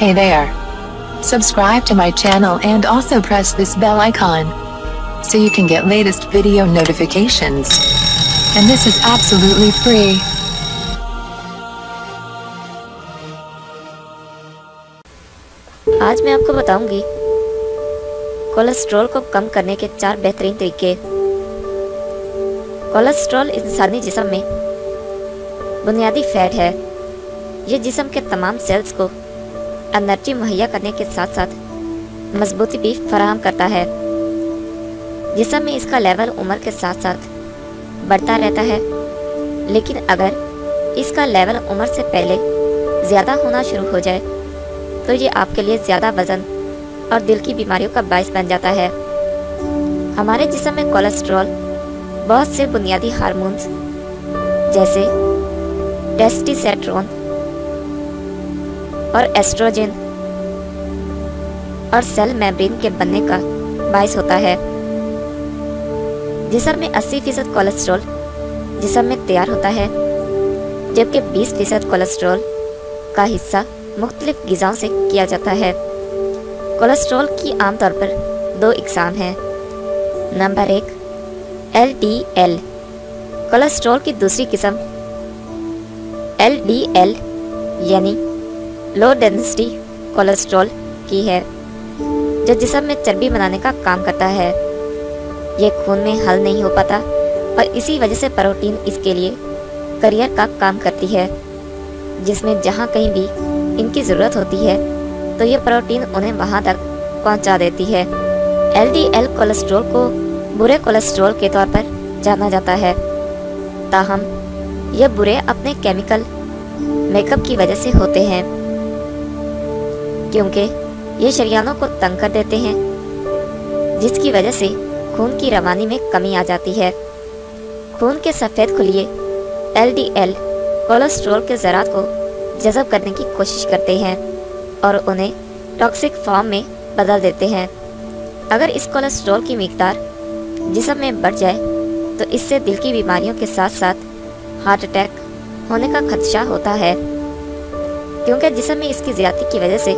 Hey there. Subscribe to my channel and also press this bell icon. So you can get latest video notifications. And this is absolutely free. आज मैं आपको बताऊँगी cholesterol को कम करने के चार बेहतरीन तरीके कोलेस्ट्रॉल इंसानी जिस्म में बुनियादी फैट है ये जिस्म के तमाम सेल्स को एनर्जी मुहैया करने के साथ साथ मजबूती भी फराहम करता है। जिसम में इसका लेवल उम्र के साथ साथ बढ़ता रहता है, लेकिन अगर इसका लेवल उम्र से पहले ज़्यादा होना शुरू हो जाए तो ये आपके लिए ज़्यादा वज़न और दिल की बीमारियों का बायस बन जाता है। हमारे जिसम में कोलेस्ट्रॉल बहुत से बुनियादी हार्मोन्स जैसे टेस्टिसेट्रोन और एस्ट्रोजन और सेल मेम्ब्रेन के बनने का बायस होता है। जिसम में 80 फ़ीसद कोलेस्ट्रॉल जिसम में तैयार होता है, जबकि 20 फ़ीसद कोलेस्ट्रॉल का हिस्सा मुख्तलिफ़ गज़ाओं से किया जाता है। कोलेस्ट्रॉल की आमतौर पर दो इकसाम हैं। नंबर एक, एल डी एल। कोलेस्ट्रॉल की दूसरी किस्म एल डी एल, यानी लो डेंसिटी कोलेस्ट्रॉल की है, जो जिसम में चर्बी बनाने का काम करता है। ये खून में हल नहीं हो पाता और इसी वजह से प्रोटीन इसके लिए करियर का काम करती है, जिसमें जहाँ कहीं भी इनकी ज़रूरत होती है तो ये प्रोटीन उन्हें वहाँ तक पहुँचा देती है। एल कोलेस्ट्रॉल को बुरे कोलेस्ट्रॉल के तौर पर जाना जाता है। ताहम यह बुरे अपने केमिकल मेकअप की वजह से होते हैं। क्योंकि ये शरियानों को तंग कर देते हैं, जिसकी वजह से खून की रवानी में कमी आ जाती है। खून के सफ़ेद खुलिए एल कोलेस्ट्रॉल के ज़रात को जज़ब करने की कोशिश करते हैं और उन्हें टॉक्सिक फॉर्म में बदल देते हैं। अगर इस कोलेस्ट्रॉल की मकदार जिसम में बढ़ जाए तो इससे दिल की बीमारियों के साथ साथ हार्ट अटैक होने का खदशा होता है, क्योंकि जिसम में इसकी ज़्यादा की वजह से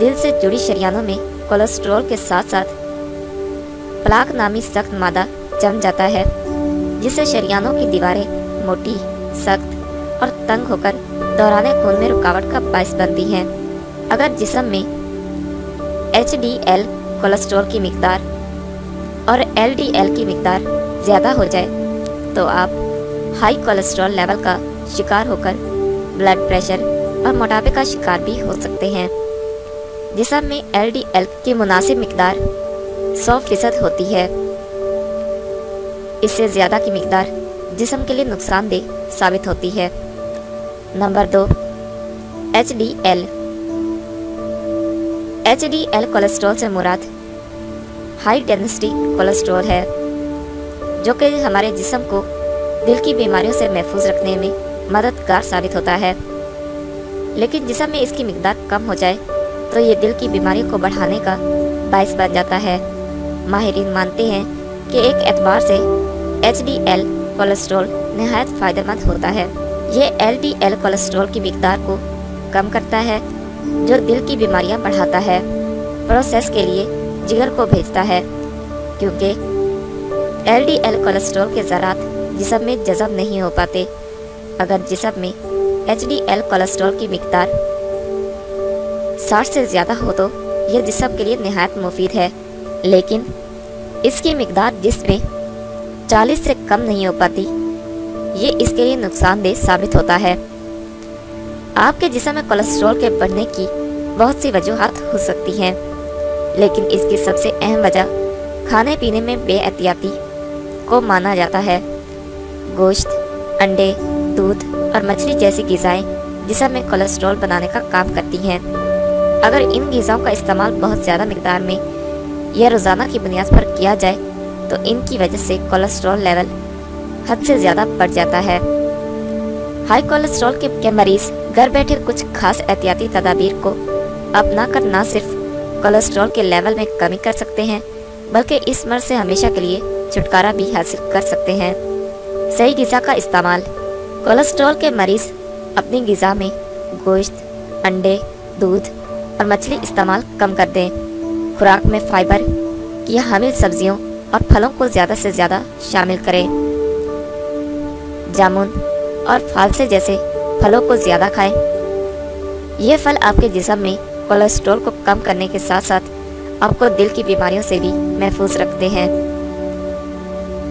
दिल से जुड़ी शरियानों में कोलेस्ट्रॉल के साथ साथ प्लाक नामी सख्त मादा जम जाता है, जिससे शरियानों की दीवारें मोटी, सख्त और तंग होकर दौराने खून में रुकावट का बायस बनती हैं। अगर जिसम में एच डी एल कोलेस्ट्रॉल की मकदार और एल डी एल की मकदार ज़्यादा हो जाए तो आप हाई कोलेस्ट्रॉल लेवल का शिकार होकर ब्लड प्रेशर और मोटापे का शिकार भी हो सकते हैं। जिसम में एल डी एल की मुनासिब मकदार 100 फ़ीसद होती है। इससे ज़्यादा की मकदार जिसम के लिए नुकसानदेह साबित होती है। नंबर दो, H D L. H D L cholesterol से मुराद हाई डेंसिटी कोलेस्ट्रॉल है, जो कि हमारे जिसम को दिल की बीमारियों से महफूज रखने में मददगार साबित होता है। लेकिन जिसम में इसकी मकदार कम हो जाए तो ये दिल की बीमारी को बढ़ाने का बायस बन जाता है। माहरीन मानते हैं कि एक एतबार से एच डी एल कोलेस्ट्रॉल नहायत फ़ायदेमंद होता है। ये एल डी एल कोलेस्ट्रॉल की मकदार को कम करता है, जो दिल की बीमारियाँ बढ़ाता है। प्रोसेस के लिए जिगर को भेजता है, क्योंकि एल डी एल कोलेस्ट्रॉल के ज़रात जिसम में जज़ब नहीं हो पाते। अगर जिसम में एच डी एल कोलेस्ट्रॉल की मकदार साठ से ज़्यादा हो तो यह जिसम के लिए नहायत मुफीद है। लेकिन इसकी मकदार जिसमें 40 से कम नहीं हो पाती, ये इसके लिए नुकसानदेह साबित होता है। आपके जिसम में कोलेस्ट्रॉल के बढ़ने की बहुत सी वजूहत हो सकती हैं, लेकिन इसकी सबसे अहम वजह खाने पीने में बेअहतियाती को माना जाता है। गोश्त, अंडे, दूध और मछली जैसी गज़ाएँ जिसम कोलेस्ट्रॉल बनाने का काम करती हैं। अगर इन गज़ाओं का इस्तेमाल बहुत ज़्यादा मकदार में या रोज़ाना की बुनियाद पर किया जाए तो इनकी वजह से कोलेस्ट्रॉल लेवल हद से ज़्यादा बढ़ जाता है। हाई कोलेस्ट्रॉल के, के मरीज़ घर बैठे कुछ खास एहतियाती तदाबीर को अपना कर न सिर्फ़ कोलेस्ट्रॉल के लेवल में कमी कर सकते हैं बल्कि इस मर्ज से हमेशा के लिए छुटकारा भी हासिल कर सकते हैं। सही गज़ा का इस्तेमाल कोलेस्ट्रॉल के मरीज़ अपनी गज़ा में गोश्त अंडे दूध और मछली इस्तेमाल कम कर दें। खुराक में फाइबर की हामिल सब्जियों और फलों को ज़्यादा से ज़्यादा शामिल करें। जामुन और फालसे जैसे फलों को ज़्यादा खाएँ। ये फल आपके जिसम में कोलेस्ट्रॉल को कम करने के साथ साथ आपको दिल की बीमारियों से भी महफूज रखते हैं।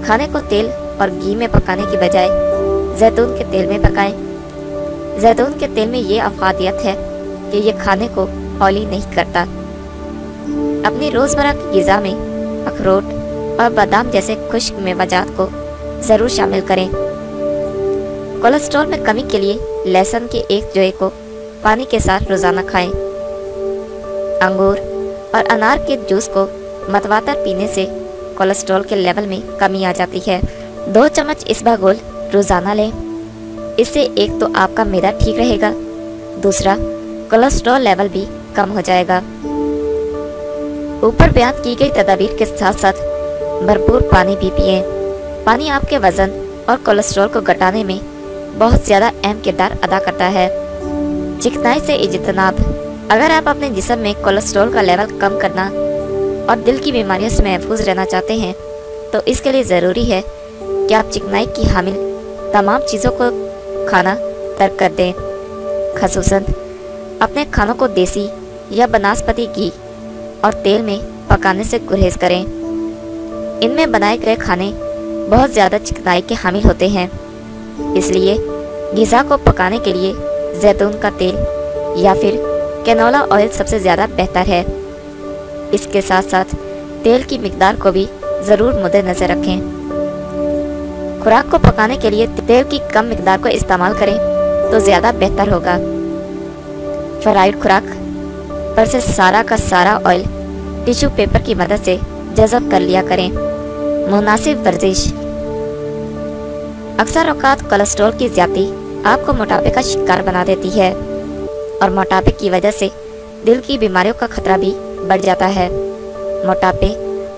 खाने को तेल और घी में पकाने की बजाय जैतून के तेल में पकाएँ। जैतून के तेल में ये अफादियत है कि ये खाने को ऑयली नहीं करता। अपनी रोज़मर्रा की ग़िज़ा में अखरोट और बादाम जैसे खुश्क मेवाजात को ज़रूर शामिल करें। कोलेस्ट्रॉल में कमी के लिए लहसुन के एक जोए को पानी के साथ रोज़ाना खाएँ। अंगूर और अनार के जूस को मतवातर पीने से कोलेस्ट्रॉल के लेवल में कमी आ जाती है। दो चम्मच इसबागोल रोज़ाना लें। इससे एक तो आपका मैदा ठीक रहेगा, दूसरा कोलेस्ट्रॉल लेवल भी कम हो जाएगा। ऊपर बयान की गई तदाबीर के साथ साथ भरपूर पानी भी पिए। पानी आपके वज़न और कोलेस्ट्रॉल को घटाने में बहुत ज़्यादा अहम किरदार अदा करता है। चिकनाई से इजतनाब। अगर आप अपने जिसम में कोलेस्ट्रॉल का लेवल कम करना और दिल की बीमारियों से महफूज रहना चाहते हैं तो इसके लिए ज़रूरी है कि आप चिकनाई की हामिल तमाम चीज़ों को खाना तर्क कर दें। खसूस अपने खानों को देसी या बनस्पति घी और तेल में पकाने से गुरेज करें। इनमें बनाए गए खाने बहुत ज़्यादा चिकनाई के हामिल होते हैं। इसलिए गिज़ा को पकाने के लिए जैतून का तेल या फिर कैनोला ऑयल सबसे ज़्यादा बेहतर है। इसके साथ साथ तेल की मकदार को भी ज़रूर मद्देनज़र रखें। खुराक को पकाने के लिए तेल की कम मकदार को इस्तेमाल करें तो ज़्यादा बेहतर होगा। फ्राइड खुराक पर से सारा का सारा ऑयल टिश्यू पेपर की मदद से जज़ब कर लिया करें। मुनासिब वर्जिश। अक्सर अवकात कोलेस्ट्रॉल की ज़्यादा आपको मोटापे का शिकार बना देती है और मोटापे की वजह से दिल की बीमारियों का खतरा भी बढ़ जाता है। मोटापे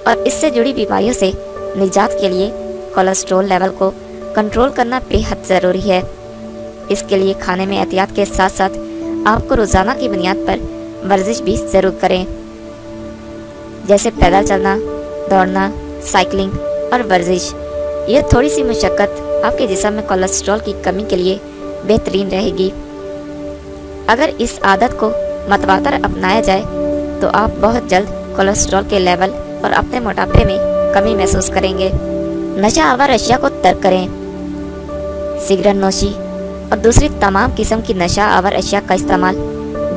और इससे जुड़ी बीमारियों से निजात के लिए कोलेस्ट्रॉल लेवल को कंट्रोल करना बेहद ज़रूरी है। इसके लिए खाने में एहतियात के साथ साथ आपको रोज़ाना की बुनियाद पर वर्जिश भी ज़रूर करें। जैसे पैदल चलना, दौड़ना, साइकिलिंग और वर्जिश यह थोड़ी सी मशक्क़त आपके जिसम में कोलेस्ट्रॉल की कमी के लिए बेहतरीन रहेगी। अगर इस आदत को मतवातर अपनाया जाए तो आप बहुत जल्द कोलेस्ट्रॉल के लेवल और अपने मोटापे में कमी महसूस करेंगे। नशा आवर अशिया को तर्क करें। सिगरेट नोशी और दूसरी तमाम किस्म की नशा आवर अशिया का इस्तेमाल,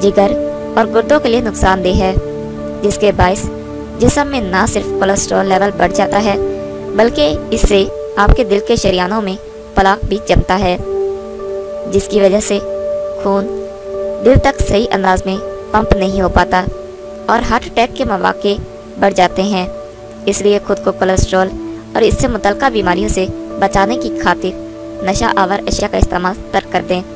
जिगर और गुर्दों के लिए नुकसानदेह है। जिसके बायस, जिसम में ना सिर्फ़ कोलेस्ट्रॉल लेवल बढ़ जाता है, बल्कि इससे आपके दिल के शरियानों में पलाक भी जमता है, जिसकी वजह से खून दिल तक सही अंदाज में पंप नहीं हो पाता और हार्ट अटैक के मौाक़े बढ़ जाते हैं। इसलिए खुद को कोलेस्ट्रॉल और इससे मुतल बीमारियों से बचाने की खातिर नशा आवर अशिया का इस्तेमाल तर्क कर दें।